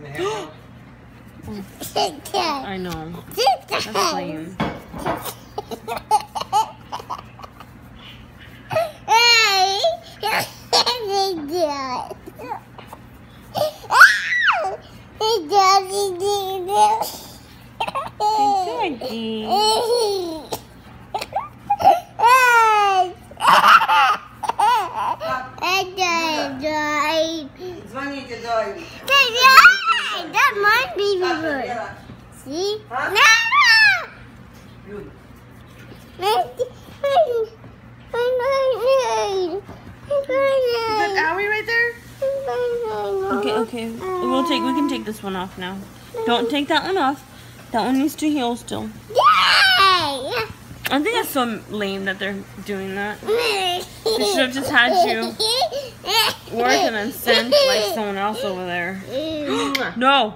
Yes. The hair I know. That's lame. Dzwonicie do nich. That might be river. See? Nana! Is Owie right there? Okay, okay. We'll take. We can take this one off now. Don't take that one off. That one needs to heal still. Yay! I think that's so lame that they're doing that. They should have just had you work and then sent like someone else over there. No.